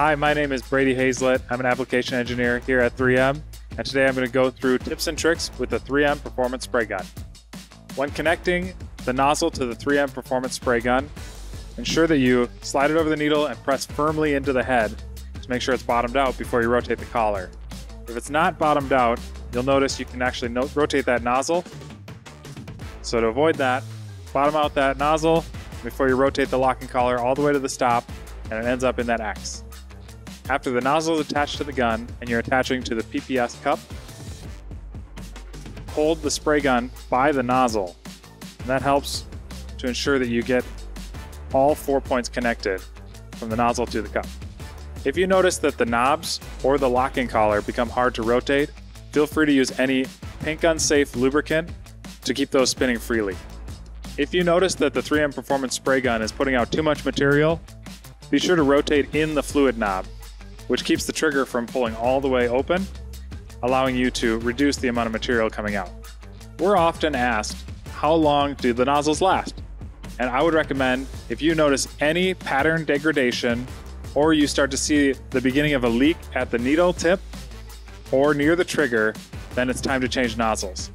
Hi, my name is Brady Hazlett. I'm an application engineer here at 3M, and today I'm going to go through tips and tricks with the 3M Performance Spray Gun. When connecting the nozzle to the 3M Performance Spray Gun, ensure that you slide it over the needle and press firmly into the head to make sure it's bottomed out before you rotate the collar. If it's not bottomed out, you'll notice you can actually no rotate that nozzle. So to avoid that, bottom out that nozzle before you rotate the locking collar all the way to the stop and it ends up in that X. After the nozzle is attached to the gun and you're attaching to the PPS cup, hold the spray gun by the nozzle. And that helps to ensure that you get all four points connected from the nozzle to the cup. If you notice that the knobs or the locking collar become hard to rotate, feel free to use any paint gun safe lubricant to keep those spinning freely. If you notice that the 3M Performance spray gun is putting out too much material, be sure to rotate in the fluid knob, which keeps the trigger from pulling all the way open, allowing you to reduce the amount of material coming out. We're often asked, how long do the nozzles last? And I would recommend if you notice any pattern degradation or you start to see the beginning of a leak at the needle tip or near the trigger, then it's time to change nozzles.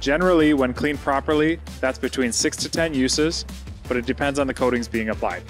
Generally, when cleaned properly, that's between 6 to 10 uses, but it depends on the coatings being applied.